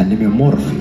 na nimemorfi